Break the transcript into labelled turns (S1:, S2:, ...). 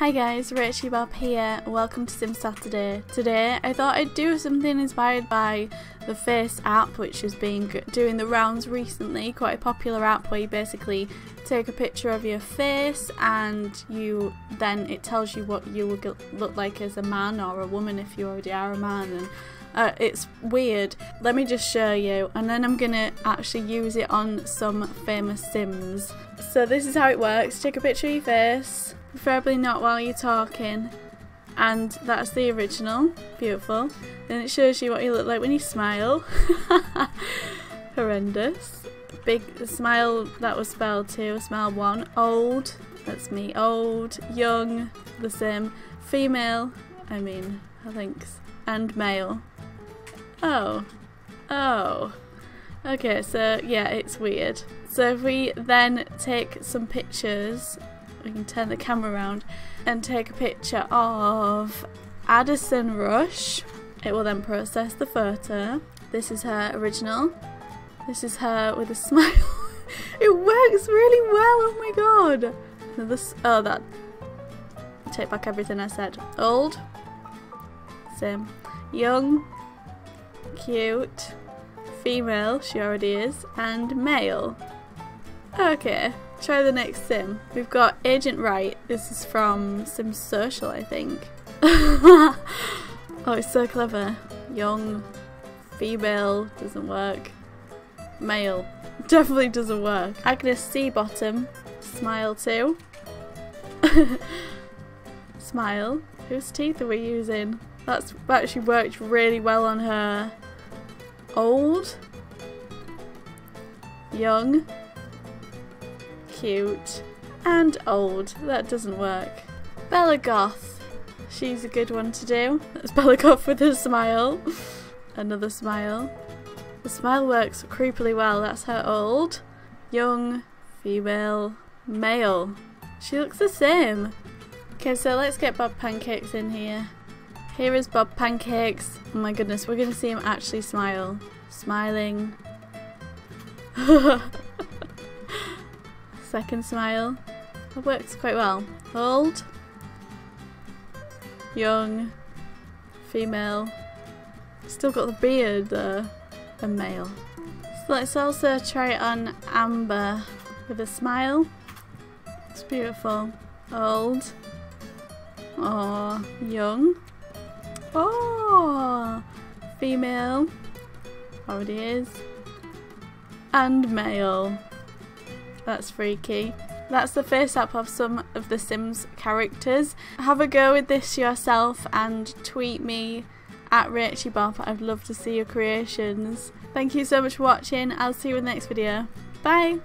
S1: Hi guys, Rachybop here, welcome to Sim Saturday. Today I thought I'd do something inspired by the Face app which has been doing the rounds recently, quite a popular app where you basically take a picture of your face and you then it tells you what you will look like as a man or a woman if you already are a man and uh, it's weird. Let me just show you and then I'm gonna actually use it on some famous Sims. So this is how it works, take a picture of your face preferably not while you're talking. And that's the original, beautiful. Then it shows you what you look like when you smile. Horrendous. Big smile, that was spelled too, smile one. Old, that's me. Old, young, the same. Female, I mean, I think. And male. Oh. Oh. Okay, so yeah, it's weird. So if we then take some pictures we can turn the camera around and take a picture of Addison Rush. It will then process the photo. This is her original. This is her with a smile. it works really well, oh my god. This, oh that, take back everything I said. Old, same. Young, cute, female, she already is, and male. Okay, Try the next sim. We've got Agent Wright. This is from Sims Social, I think. oh, it's so clever. Young, female, doesn't work. Male, definitely doesn't work. Agnes Seabottom, smile too. smile. Whose teeth are we using? That's actually worked really well on her. Old. Young cute and old. That doesn't work. Bella Goth. She's a good one to do. That's Bella Goth with a smile. Another smile. The smile works creepily well. That's her old, young, female, male. She looks the same. Okay, so let's get Bob Pancakes in here. Here is Bob Pancakes. Oh my goodness, we're going to see him actually smile. Smiling. Second smile. That works quite well. Old. Young. Female. Still got the beard though. Male. So let's also try it on Amber with a smile. It's beautiful. Old. Oh, young. Oh, female. Already is. And male. That's freaky. That's the first up of some of the Sims characters. Have a go with this yourself and tweet me at Rachybop. I'd love to see your creations. Thank you so much for watching. I'll see you in the next video. Bye!